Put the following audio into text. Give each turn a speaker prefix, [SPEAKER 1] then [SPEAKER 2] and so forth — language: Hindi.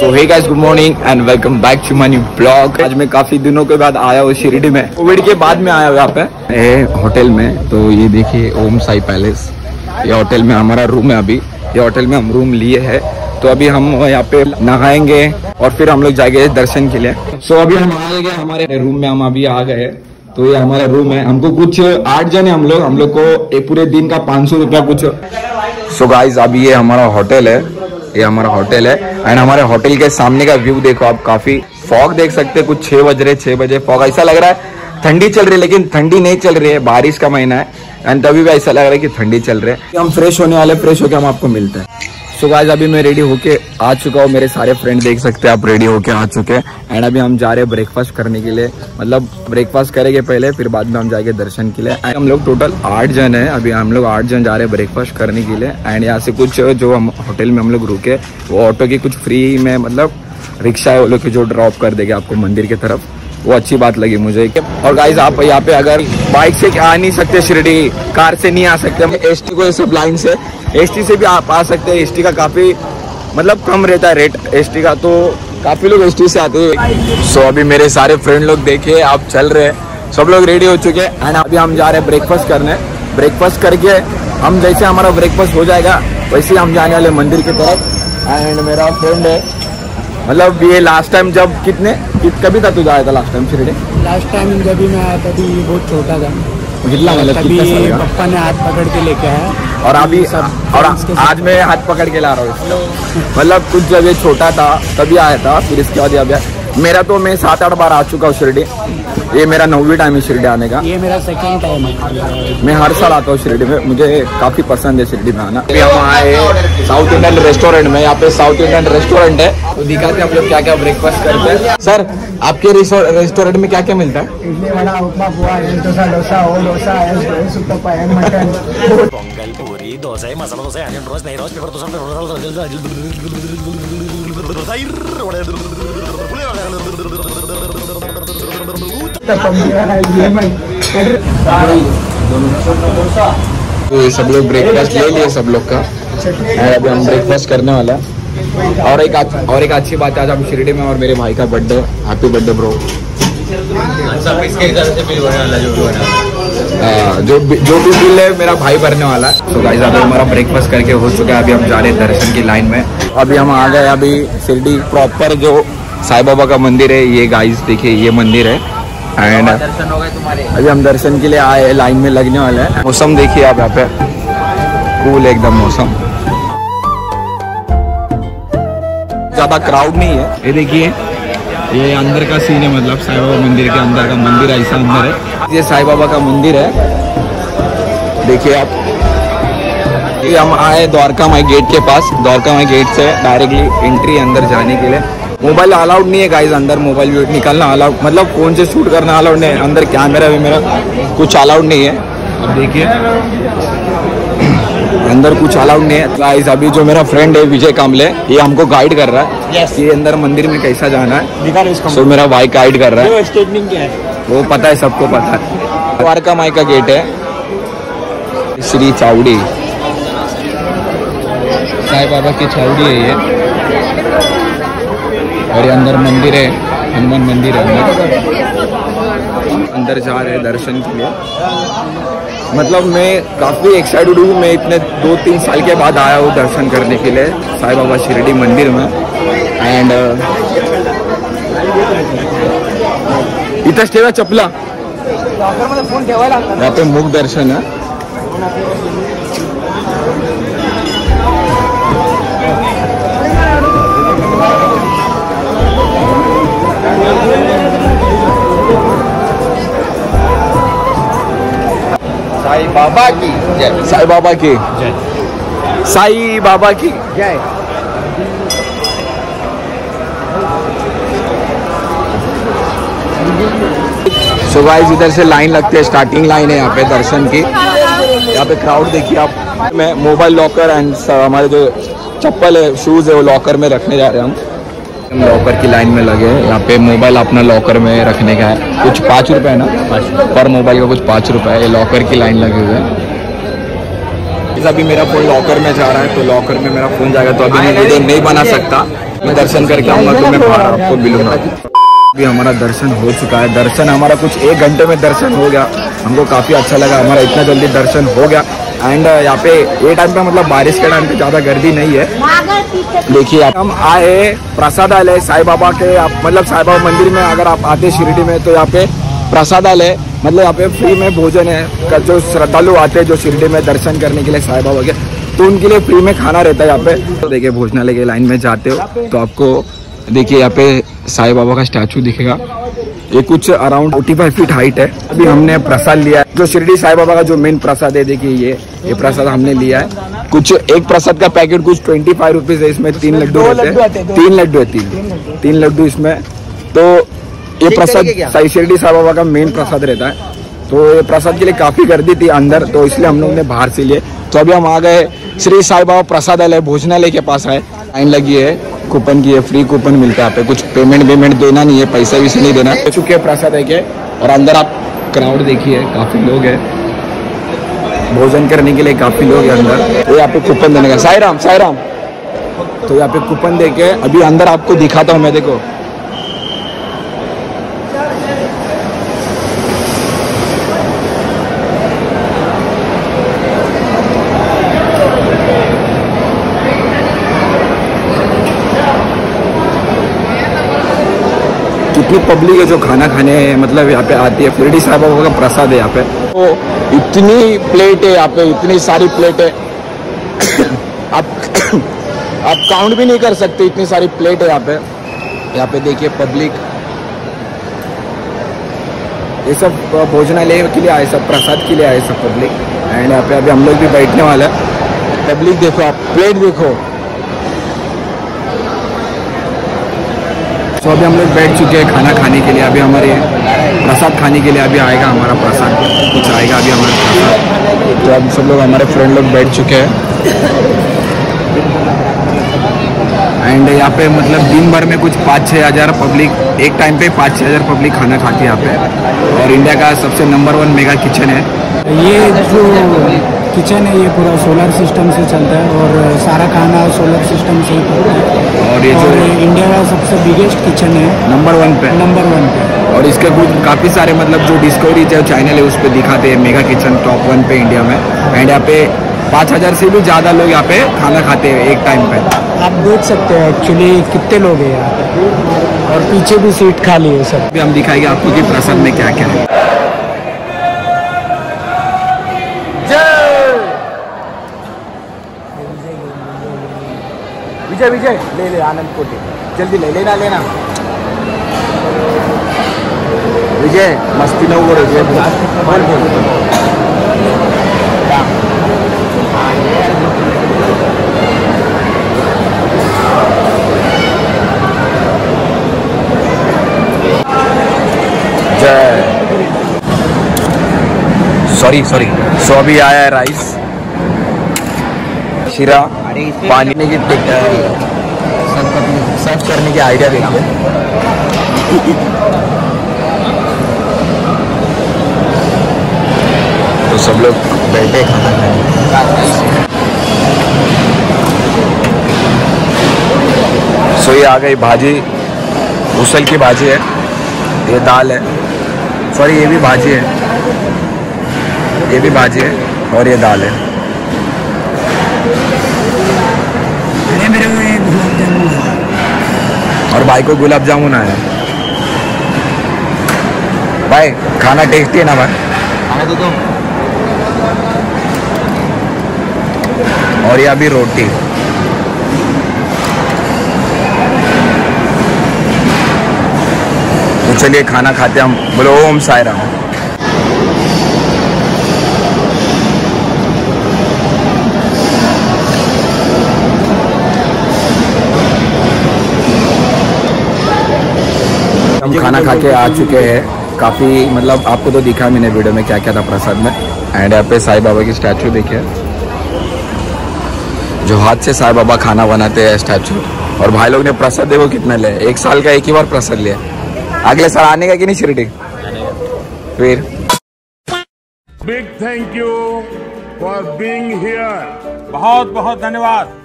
[SPEAKER 1] So hey guys good morning and welcome back to my new blog आज मैं काफ़ी दिनों के बाद आया हूँ शिरडी में। कोविड के बाद में आया हूँ यहाँ पे। होटल में तो ये देखिए ओम साई पैलेस। ये होटल में हमारा रूम है अभी। ये होटल में हम रूम लिए है। तो अभी हम यहाँ पे नहाएँगे और फिर हम लोग जाएँगे दर्शन के लिए। सो so, अभी हम आ गए हमारे रूम में हम अभी आ गए। तो ये हमारा रूम है। हमको कुछ आठ जन है हम लोग। हम लोग को एक पूरे दिन का पाँच सौ रुपया कुछ। सो so गाइस अभी ये हमारा होटल है। ये हमारा होटल है। एंड हमारे होटल के सामने का व्यू देखो, आप काफ़ी फॉग देख सकते हैं। कुछ छह बज रहे, छह बजे फॉग ऐसा लग रहा है ठंडी चल रही है, लेकिन ठंडी नहीं चल रही है। बारिश का महीना है। एंड तभी भी ऐसा लग रहा है कि ठंडी चल रही है। हम फ्रेश होने वाले फ्रेश होकर हम आपको मिलते हैं। सो so गाइस अभी मैं रेडी होके आ चुका हूँ। मेरे सारे फ्रेंड देख सकते हैं, आप रेडी होके आ चुके हैं। एंड अभी हम जा रहे हैं ब्रेकफास्ट करने के लिए। मतलब ब्रेकफास्ट करेंगे पहले, फिर बाद में हम जाएँगे दर्शन के लिए। एंड हम लोग टोटल आठ जन हैं। अभी हम लोग आठ जन जा रहे हैं ब्रेकफास्ट करने के लिए। एंड यहाँ से कुछ जो हम होटल में हम लोग रुके, वो ऑटो की कुछ फ्री में मतलब रिक्शा है वो लोग जो ड्रॉप कर देगा आपको मंदिर की तरफ़। वो अच्छी बात लगी मुझे और गाइज़ आप यहाँ पे अगर बाइक से आ नहीं सकते, शिरडी कार से नहीं आ सकते एस टी को सब लाइन से एस टी से भी आप आ सकते हैं। एस टी का काफ़ी मतलब कम रहता है रेट एस टी का तो काफ़ी लोग एस टी से आते हैं। सो अभी मेरे सारे फ्रेंड लोग देखे आप चल रहे हैं। सब लोग रेडी हो चुके हैं। एंड अभी हम जा रहे हैं ब्रेकफास्ट करने। ब्रेकफास्ट करके हम जैसे हमारा ब्रेकफास्ट हो जाएगा, वैसे हम जाने वाले मंदिर की तरफ़। एंड मेरा फ्रेंड है मतलब ये लास्ट टाइम जब कितने कित, कभी था तू आया था last time Shirdi?
[SPEAKER 2] Last time जब भी मैं आया था तभी बहुत छोटा था।
[SPEAKER 1] कितना मतलब कितना
[SPEAKER 2] पप्पा ने हाथ पकड़ के लेके आया।
[SPEAKER 1] और अभी
[SPEAKER 2] सब
[SPEAKER 1] और आज मैं हाथ पकड़ के ला रहा हूँ। मतलब कुछ जब ये छोटा था तभी आया था फिर इसके बाद अभी मेरा तो मैं सात आठ बार आ चुका हूँ शिरडी। ये मेरा नौवीं टाइम है शिरडी आने का
[SPEAKER 2] ये मेरा सेकंड टाइम है
[SPEAKER 1] मैं हर साल आता हूँ शिरडी में मुझे काफ़ी पसंद है शिरडी में आना हम आए साउथ इंडियन रेस्टोरेंट में यहाँ पे साउथ इंडियन रेस्टोरेंट है तो दिखाते हम लोग क्या क्या ब्रेकफास्ट करते हैं सर आपके रेस्टोरेंट में क्या क्या मिलता है तो ये सब लोग ब्रेकफास्ट ले लिए सब लोग का। और अभी हम ब्रेकफास्ट करने वाला है। और एक और एक अच्छी बात है आज हम शिरडी में और मेरे भाई का बर्थडे हैप्पी बर्थडे ब्रो जो भी- जो भी बिल है मेरा भाई भरने वाला है। तो गाइस अभी हमारा ब्रेकफास्ट करके हो चुका है। अभी हम जा रहे हैं दर्शन की लाइन में। अभी हम आ गए अभी शिरडी प्रॉपर जो साई बाबा का मंदिर है ये गाइस देखिए ये मंदिर है। एंड अभी हम दर्शन के लिए आए हैं, लाइन में लगने वाले हैं। मौसम देखिए आप यहाँ पे। कूल एकदम मौसम। ज़्यादा क्राउड नहीं है। ये देखिए ये अंदर का सीन है मतलब साई बाबा मंदिर के अंदर का मंदिर ऐसा अंदर है। ये साई बाबा का मंदिर है। देखिए आप। ये हम आए द्वारका माई गेट के पास। द्वारका माई गेट से डायरेक्टली एंट्री अंदर जाने के लिए। मोबाइल अलाउड नहीं है गाइज़ अंदर मोबाइल निकालना अलाउड मतलब फ़ोन से शूट करना अलाउड नहीं है अंदर कैमरा भी मेरा कुछ अलाउड नहीं है। अब देखिए। अंदर कुछ अलाउड नहीं है। गाइस अभी जो मेरा फ्रेंड है विजय कामले ये हमको गाइड कर रहा है।
[SPEAKER 2] Yes.
[SPEAKER 1] ये अंदर मंदिर में कैसा जाना है? सो मेरा भाई गाइड कर रहा है।
[SPEAKER 2] है?
[SPEAKER 1] वो पता है सबको पता है। द्वारका माई का गेट है। श्री चावड़ी साई बाबा की चावड़ी है ये। और ये अंदर मंदिर है, हनुमान मंदिर है अंदर। अंदर जा रहे हैं दर्शन के लिए। मतलब मैं काफ़ी एक्साइटेड हूँ, मैं इतने दो तीन साल के बाद आया हूँ दर्शन करने के लिए, साईं बाबा शिरडी मंदिर में। एंड इथंच ठेवा चपला। यहाँ पे मुख दर्शन है। साई बाबा की जय। साई बाबा की। जय। साई बाबा की।
[SPEAKER 2] जय।
[SPEAKER 1] सो गाइस इधर से लाइन लगती है स्टार्टिंग लाइन है यहाँ पे दर्शन की। यहाँ पे क्राउड देखिए आप। मैं मोबाइल लॉकर एंड हमारे जो चप्पल है शूज़ है वो लॉकर में रखने जा रहे हैं हम। लॉकर की लाइन में लगे हैं। यहाँ पे मोबाइल अपना लॉकर में रखने का है। कुछ पाँच रुपए है ना? पर मोबाइल का कुछ पाँच रुपए है। लॉकर की लाइन लगे हुए हैं। अभी मेरा फ़ोन लॉकर में जा रहा है तो लॉकर में मेरा फ़ोन जाएगा तो अभी मैं वीडियो नहीं बना सकता। मैं दर्शन करके आऊँगा तो मैं बाहर आपको मिलूँगा। अभी हमारा दर्शन हो चुका है। दर्शन हमारा कुछ एक घंटे में दर्शन हो गया। हमको काफ़ी अच्छा लगा। हमारा इतना जल्दी दर्शन हो गया। एंड यहाँ पे ये टाइम पे मतलब बारिश के टाइम पे ज़्यादा गर्दी नहीं है। देखिए हम आए प्रसादालय साई बाबा के, आप मतलब साई बाबा मंदिर में अगर आप आते शिरडी में तो यहाँ पे प्रसादालय मतलब यहाँ पे फ्री में भोजन है। जो श्रद्धालु आते हैं जो शिरडी में दर्शन करने के लिए साई बाबा के तो उनके लिए फ्री में खाना रहता है यहाँ पे। तो देखिए, भोजनालय के लाइन में जाते हो तो आपको देखिए यहाँ पे साई बाबा का स्टैचू दिखेगा। ये कुछ around forty five feet height है। अभी हमने प्रसाद लिया है। जो शिरडी साई बाबा का जो मेन प्रसाद है देखिए ये ये प्रसाद हमने लिया है। कुछ एक प्रसाद का पैकेट कुछ ट्वेंटी फाइव रुपीज़ है। इसमें तीन लड्डू रहते हैं।
[SPEAKER 2] हैं,
[SPEAKER 1] तीन लड्डू है तीन। तीन लड्डू। इसमें। तो ये प्रसाद साई शिरडी साई बाबा का मेन प्रसाद रहता है। तो ये प्रसाद के लिए काफ़ी गर्दी थी अंदर तो इसलिए हम लोग ने बाहर से लिए। तो अभी हम आ गए। श्री साई बाबा प्रसादालय भोजनालय के पास आए। लाइन लगी है। कूपन की है फ्री कूपन मिलता है आप पे कुछ पेमेंट वेमेंट देना नहीं है पैसा वैसे नहीं देना। है चुके प्रसाद है क्या? और अंदर आप क्राउड देखिए काफ़ी लोग है। भोजन करने के लिए काफ़ी लोग है अंदर। तो यहाँ पे कूपन देने का साई राम साई राम तो यहाँ पे कूपन दे के अभी अंदर आपको दिखाता हूँ मैं देखो कितनी पब्लिक है जो खाना खाने मतलब यहाँ पे आती है। फिरडी साहब का प्रसाद है यहाँ पे। तो इतनी प्लेट है यहाँ पे, इतनी सारी प्लेट है। आप आप काउंट भी नहीं कर सकते इतनी सारी प्लेट है यहाँ पे। यहाँ पे देखिए पब्लिक ये सब भोजनालय के लिए आए, सब प्रसाद के लिए आए सब पब्लिक एंड यहाँ पे अभी हम लोग भी बैठने वाला है। पब्लिक देखो आप प्लेट देखो। तो अभी हम लोग बैठ चुके हैं खाना खाने के लिए। अभी हमारे प्रसाद खाने के लिए अभी आएगा हमारा प्रसाद। कुछ आएगा अभी हमारा प्रसाद। तो अब सब लोग, हमारे फ्रेंड लोग बैठ चुके हैं। एंड यहाँ पे मतलब दिन भर में कुछ पाँच छः हज़ार पब्लिक एक टाइम पे पाँच छः हज़ार पब्लिक खाना खाती है यहाँ पे। और इंडिया का सबसे नंबर वन मेगा किचन है।
[SPEAKER 2] ये जो किचन है, ये पूरा सोलर सिस्टम से चलता है और सारा खाना सोलर सिस्टम से ही है।
[SPEAKER 1] ये जो
[SPEAKER 2] इंडिया का सबसे बिगेस्ट किचन है।
[SPEAKER 1] नंबर वन पे।
[SPEAKER 2] नंबर वन पे।
[SPEAKER 1] और इसके कुछ काफ़ी सारे मतलब जो डिस्कवरी जो चैनल है उस पर दिखाते हैं। मेगा किचन टॉप वन पे इंडिया में। एंड यहाँ पे पाँच हज़ार से भी ज़्यादा लोग यहाँ पे खाना खाते हैं एक टाइम पे।
[SPEAKER 2] आप देख सकते हैं एक्चुअली कितने लोग हैं यहाँ पे। और पीछे भी सीट खाली है सब।
[SPEAKER 1] अभी हम दिखाएँगे आपको कि प्रसाद में क्या क्या है। विजय विजय। ले ले, आनंद कोटी। जल्दी ले, लेना लेना। विजय, मस्ती न हो है बोल बोल जय। Sorry sorry. सो अभी आया है राइस। शीरा। पानी की सर्व करने की आइडिया देखिए तो सब लोग बैठे खाना खाने। सो ये आ गई भाजी। उसल की भाजी है। ये दाल है। सॉरी, ये भी भाजी है। ये भी भाजी है और ये दाल है। और भाई को गुलाब जामुन आया। भाई खाना टेस्टी है ना भाई? खाना तो तो और ये अभी रोटी। तो चलिए खाना खाते हम बोलो ओम साई राम हम खाना खा के आ चुके हैं। काफ़ी मतलब आपको तो दिखा मैंने वीडियो में क्या क्या था प्रसाद में। एंड यहाँ पे साईं बाबा की स्टैचू देखिए। जो हाथ से साई बाबा खाना बनाते हैं स्टैचू और भाई लोग ने प्रसाद देखो कितना लिया एक साल का एक ही बार प्रसाद लिया। अगले साल आने का कि नहीं शिरडी? फिर।
[SPEAKER 3] Big thank you for being here.
[SPEAKER 4] बहुत बहुत धन्यवाद।